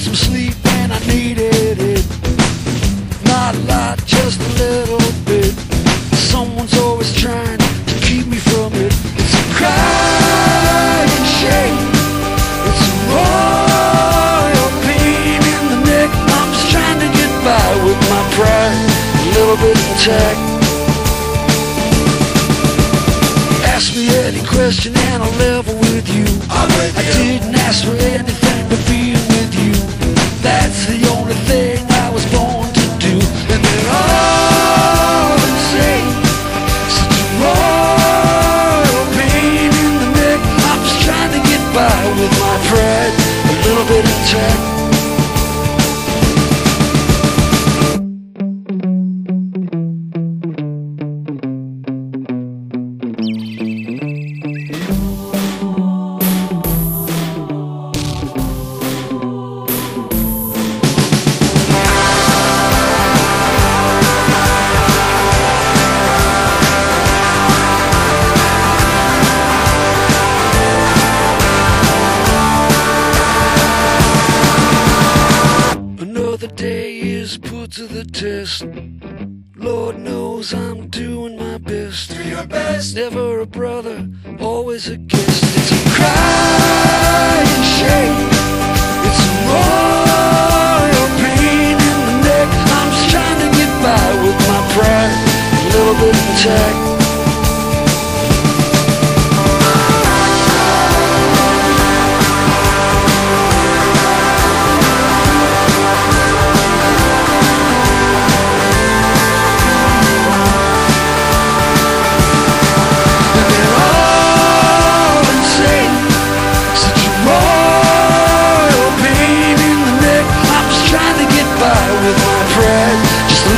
some sleep and I needed it. Not a lot, just a little bit. Someone's always trying to keep me from it. It's a crying shame. It's a royal pain in the neck. I'm just trying to get by with my pride, a little bit intact. Ask me any question and I'll level with you. I didn't ask for anything a little Another day is put to the test. Lord knows I'm doing my best. Do your best. Never a brother, always a guest. It's a crying shame. It's a royal pain in the neck. I'm just trying to get by with my pride, a little bit intact.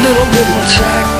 little bit more track